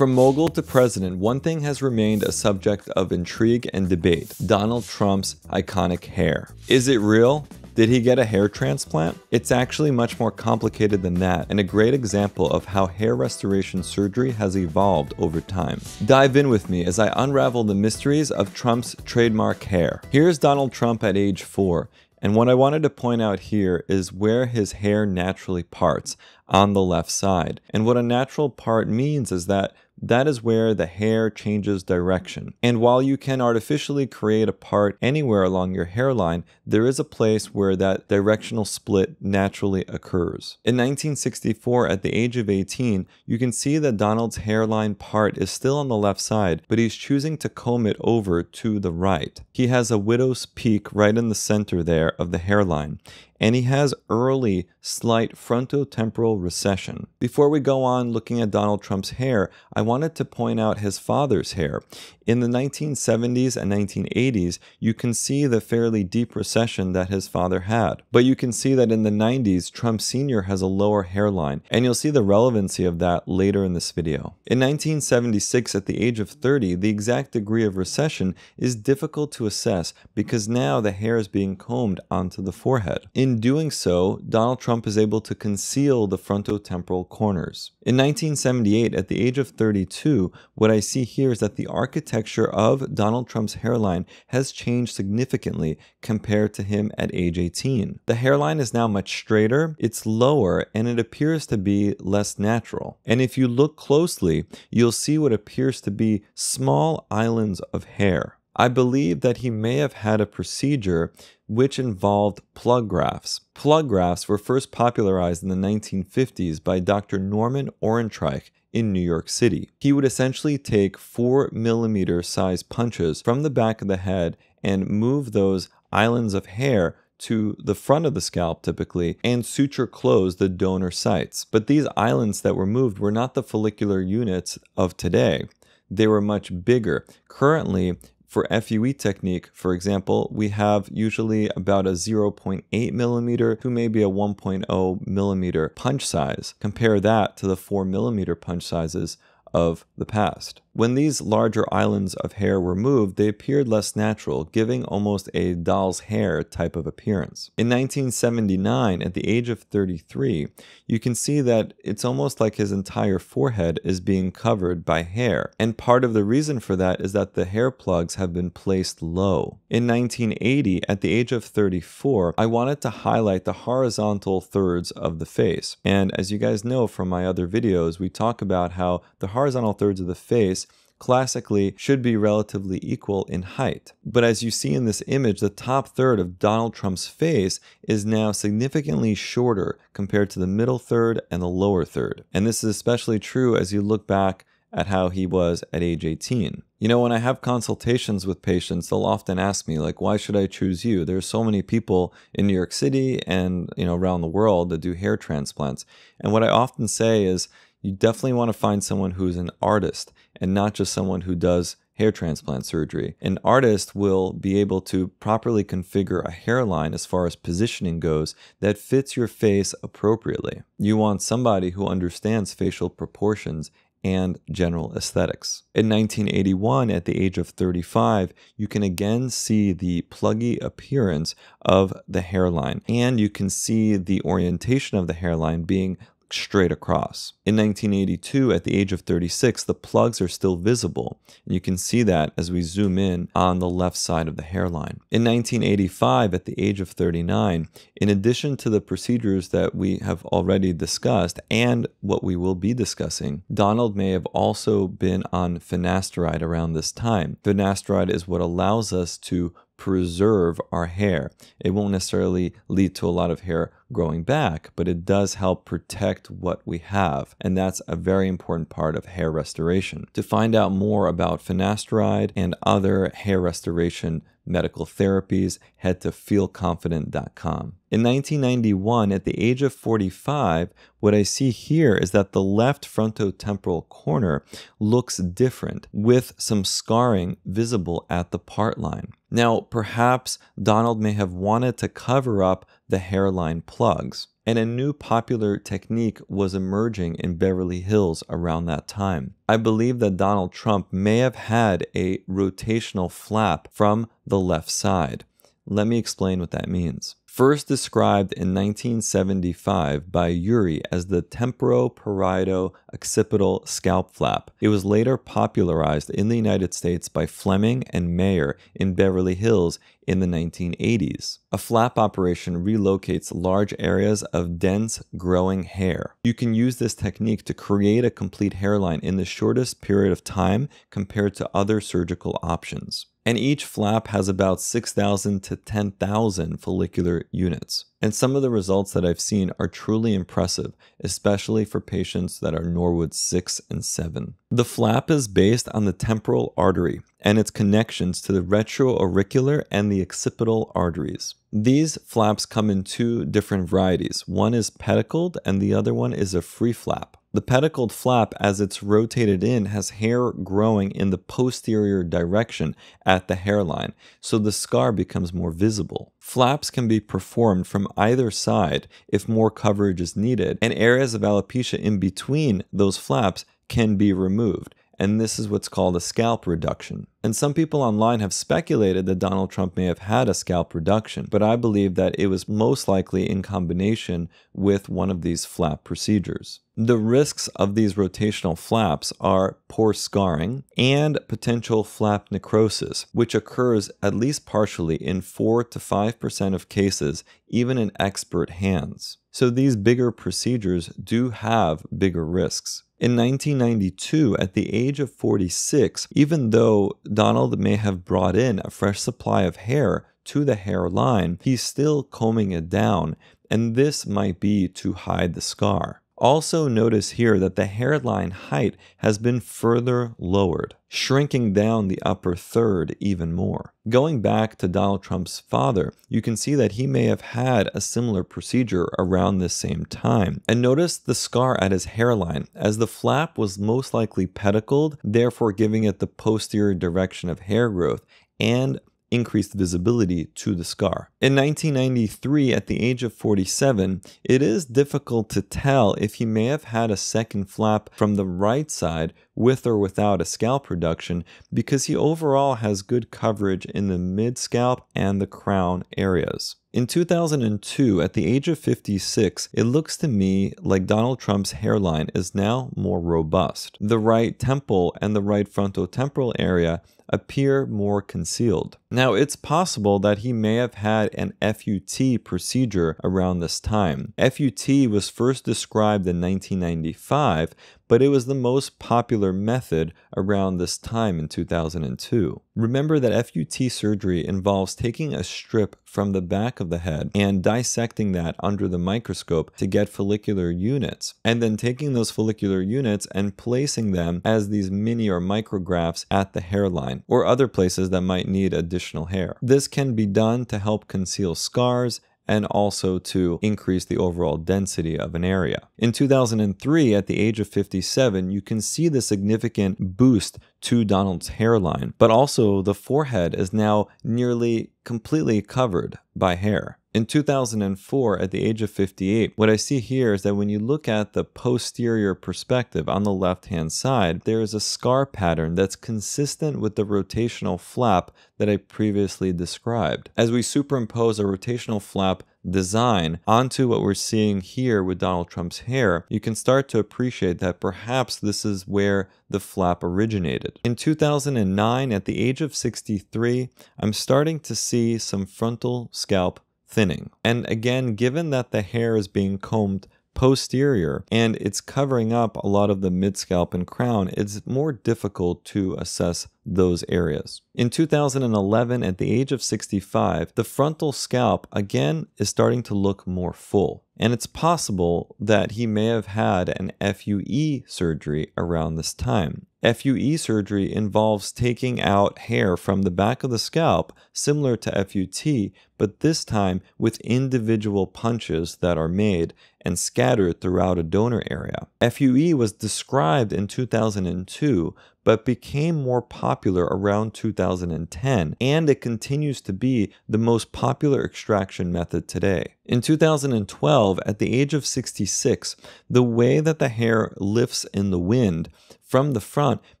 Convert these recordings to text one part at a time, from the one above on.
From mogul to president, one thing has remained a subject of intrigue and debate Donald Trump's iconic hair. Is it real? Did he get a hair transplant? It's actually much more complicated than that, and a great example of how hair restoration surgery has evolved over time. Dive in with me as I unravel the mysteries of Trump's trademark hair. Here's Donald Trump at age 4. And what I wanted to point out here is where his hair naturally parts on the left side. And what a natural part means is that that is where the hair changes direction. And while you can artificially create a part anywhere along your hairline, there is a place where that directional split naturally occurs. In 1964, at the age of 18, you can see that Donald's hairline part is still on the left side, but he's choosing to comb it over to the right. He has a widow's peak right in the center there of the hairline, and he has early slight frontotemporal recession. Before we go on looking at Donald Trump's hair, I wanted to point out his father's hair. In the 1970s and 1980s, you can see the fairly deep recession that his father had. But you can see that in the 90s, Trump Sr. has a lower hairline, and you'll see the relevancy of that later in this video. In 1976, at the age of 30, the exact degree of recession is difficult to assess because now the hair is being combed onto the forehead. In doing so, Donald Trump is able to conceal the frontotemporal corners. In 1978, at the age of 32, what I see here is that the architecture of Donald Trump's hairline has changed significantly compared to him at age 18. The hairline is now much straighter, it's lower, and it appears to be less natural. And if you look closely, you'll see what appears to be small islands of hair. I believe that he may have had a procedure which involved plug grafts. Plug grafts were first popularized in the 1950s by Dr. Norman Orentreich in New York City. He would essentially take 4 millimeter size punches from the back of the head and move those islands of hair to the front of the scalp typically and suture close the donor sites. But these islands that were moved were not the follicular units of today. They were much bigger. Currently, for FUE technique, for example, we have usually about a 0.8 millimeter to maybe a 1.0 millimeter punch size. Compare that to the 4 millimeter punch sizes of the past. When these larger islands of hair were moved, they appeared less natural, giving almost a doll's hair type of appearance. In 1979, at the age of 33, you can see that it's almost like his entire forehead is being covered by hair. And part of the reason for that is that the hair plugs have been placed low. In 1980, at the age of 34, I wanted to highlight the horizontal thirds of the face. And as you guys know from my other videos, we talk about how the horizontal thirds of the face classically should be relatively equal in height. But as you see in this image, the top third of Donald Trump's face is now significantly shorter compared to the middle third and the lower third. And this is especially true as you look back at how he was at age 18. You know, when I have consultations with patients, they'll often ask me, like, why should I choose you? There's so many people in New York City and, you know, around the world that do hair transplants. And what I often say is, you definitely want to find someone who's an artist and not just someone who does hair transplant surgery. An artist will be able to properly configure a hairline as far as positioning goes that fits your face appropriately. You want somebody who understands facial proportions and general aesthetics. In 1981, at the age of 35, you can again see the pluggy appearance of the hairline, and you can see the orientation of the hairline being straight across. In 1982, at the age of 36, the plugs are still visible, and you can see that as we zoom in on the left side of the hairline. In 1985, at the age of 39, in addition to the procedures that we have already discussed and what we will be discussing, Donald may have also been on finasteride around this time. Finasteride is what allows us to preserve our hair. It won't necessarily lead to a lot of hair growing back, but it does help protect what we have. And that's a very important part of hair restoration. To find out more about finasteride and other hair restoration medical therapies, head to feelconfident.com. In 1991, at the age of 45, what I see here is that the left frontotemporal corner looks different with some scarring visible at the part line. Now, perhaps Donald may have wanted to cover up the hairline plugs. And a new popular technique was emerging in Beverly Hills around that time. I believe that Donald Trump may have had a rotational flap from the left side. Let me explain what that means first described in 1975 by Juri as the temporoparieto occipital scalp flap. It was later popularized in the United States by Fleming and Mayer in Beverly Hills in the 1980s. A flap operation relocates large areas of dense, growing hair. You can use this technique to create a complete hairline in the shortest period of time compared to other surgical options and each flap has about 6,000 to 10,000 follicular units. And some of the results that I've seen are truly impressive, especially for patients that are Norwood 6 and 7. The flap is based on the temporal artery and its connections to the retroauricular and the occipital arteries. These flaps come in two different varieties. One is pedicled and the other one is a free flap. The pedicled flap, as it's rotated in, has hair growing in the posterior direction at the hairline, so the scar becomes more visible. Flaps can be performed from either side if more coverage is needed, and areas of alopecia in between those flaps can be removed and this is what's called a scalp reduction. And some people online have speculated that Donald Trump may have had a scalp reduction, but I believe that it was most likely in combination with one of these flap procedures. The risks of these rotational flaps are poor scarring and potential flap necrosis, which occurs at least partially in 4 to 5% of cases, even in expert hands. So these bigger procedures do have bigger risks. In 1992, at the age of 46, even though Donald may have brought in a fresh supply of hair to the hairline, he's still combing it down, and this might be to hide the scar. Also notice here that the hairline height has been further lowered, shrinking down the upper third even more. Going back to Donald Trump's father, you can see that he may have had a similar procedure around this same time. And notice the scar at his hairline, as the flap was most likely pedicled, therefore giving it the posterior direction of hair growth, and increased visibility to the scar. In 1993, at the age of 47, it is difficult to tell if he may have had a second flap from the right side with or without a scalp reduction because he overall has good coverage in the mid scalp and the crown areas. In 2002, at the age of 56, it looks to me like Donald Trump's hairline is now more robust. The right temple and the right frontotemporal area appear more concealed. Now, it's possible that he may have had an FUT procedure around this time. FUT was first described in 1995, but it was the most popular method around this time in 2002. Remember that FUT surgery involves taking a strip from the back of the head and dissecting that under the microscope to get follicular units, and then taking those follicular units and placing them as these mini or micrografts at the hairline or other places that might need additional hair. This can be done to help conceal scars and also to increase the overall density of an area. In 2003, at the age of 57, you can see the significant boost to Donald's hairline, but also the forehead is now nearly completely covered by hair. In 2004, at the age of 58, what I see here is that when you look at the posterior perspective on the left hand side, there is a scar pattern that's consistent with the rotational flap that I previously described. As we superimpose a rotational flap design onto what we're seeing here with Donald Trump's hair, you can start to appreciate that perhaps this is where the flap originated. In 2009, at the age of 63, I'm starting to see some frontal scalp thinning. And again, given that the hair is being combed posterior and it's covering up a lot of the mid scalp and crown, it's more difficult to assess those areas. In 2011, at the age of 65, the frontal scalp again is starting to look more full. And it's possible that he may have had an FUE surgery around this time. FUE surgery involves taking out hair from the back of the scalp, similar to FUT, but this time with individual punches that are made and scattered throughout a donor area. FUE was described in 2002, but became more popular around 2010, and it continues to be the most popular extraction method today. In 2012, at the age of 66, the way that the hair lifts in the wind from the front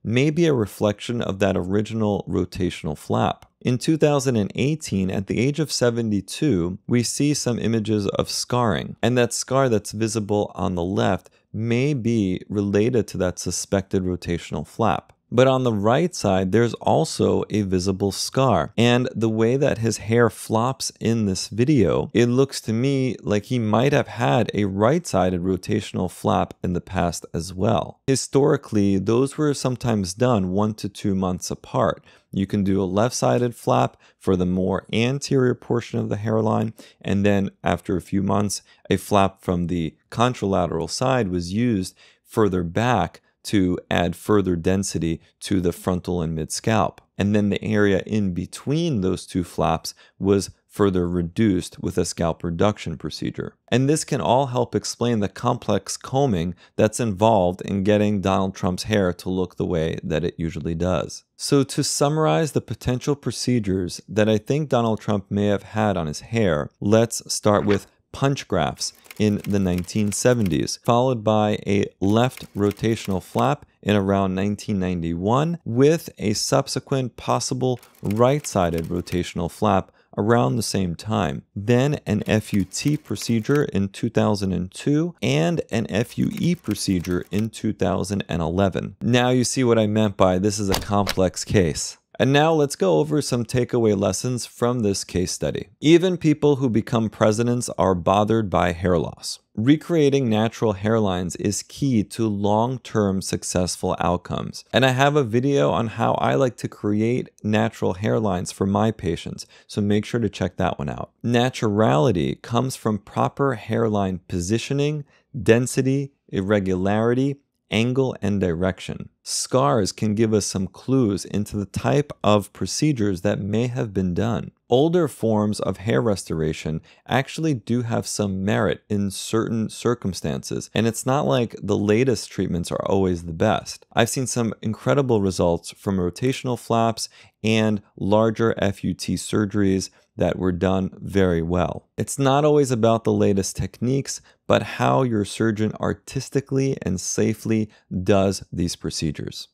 may be a reflection of that original rotational flap. In 2018, at the age of 72, we see some images of scarring, and that scar that's visible on the left may be related to that suspected rotational flap. But on the right side, there's also a visible scar. And the way that his hair flops in this video, it looks to me like he might have had a right sided rotational flap in the past as well. Historically, those were sometimes done one to two months apart. You can do a left sided flap for the more anterior portion of the hairline, and then after a few months, a flap from the contralateral side was used further back to add further density to the frontal and mid scalp. And then the area in between those two flaps was further reduced with a scalp reduction procedure. And this can all help explain the complex combing that's involved in getting Donald Trump's hair to look the way that it usually does. So, to summarize the potential procedures that I think Donald Trump may have had on his hair, let's start with punch grafts in the 1970s, followed by a left rotational flap in around 1991, with a subsequent possible right sided rotational flap around the same time. Then an FUT procedure in 2002 and an FUE procedure in 2011. Now you see what I meant by this is a complex case. And now let's go over some takeaway lessons from this case study. Even people who become presidents are bothered by hair loss. Recreating natural hairlines is key to long term successful outcomes. And I have a video on how I like to create natural hairlines for my patients, so make sure to check that one out. Naturality comes from proper hairline positioning, density, irregularity, angle, and direction. Scars can give us some clues into the type of procedures that may have been done. Older forms of hair restoration actually do have some merit in certain circumstances, and it's not like the latest treatments are always the best. I've seen some incredible results from rotational flaps and larger FUT surgeries that were done very well. It's not always about the latest techniques, but how your surgeon artistically and safely does these procedures.